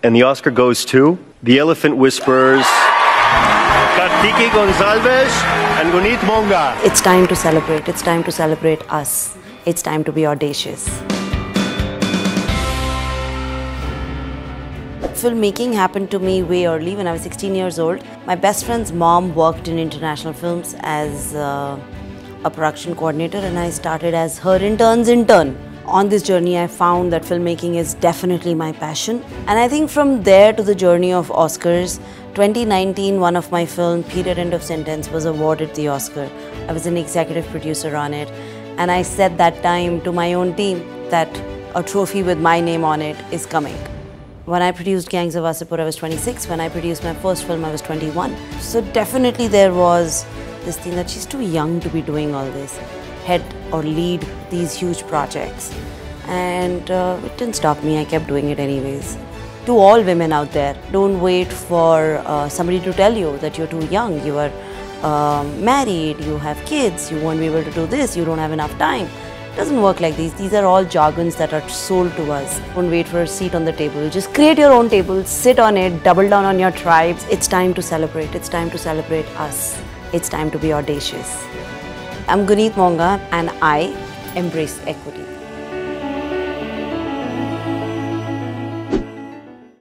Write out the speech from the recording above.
And the Oscar goes to The Elephant Whisperers, Kartiki Gonsalves, and Guneet Monga. It's time to celebrate. It's time to celebrate us. It's time to be audacious. Filmmaking happened to me way early when I was 16 years old. My best friend's mom worked in international films as uh, a production coordinator, and I started as her intern's intern. On this journey, I found that filmmaking is definitely my passion. And I think from there to the journey of Oscars, 2019, one of my film, Period End of Sentence, was awarded the Oscar. I was an executive producer on it. And I said that time to my own team that a trophy with my name on it is coming. When I produced Gangs of Wasseypur, I was 26. When I produced my first film, I was 21. So definitely there was this thing that she's too young to be doing all this head or lead these huge projects. And uh, it didn't stop me, I kept doing it anyways. To all women out there, don't wait for uh, somebody to tell you that you're too young, you are um, married, you have kids, you won't be able to do this, you don't have enough time. It doesn't work like these. These are all jargons that are sold to us. Don't wait for a seat on the table. Just create your own table, sit on it, double down on your tribes. It's time to celebrate. It's time to celebrate us. It's time to be audacious. I'm Guneet Monga and I embrace equity.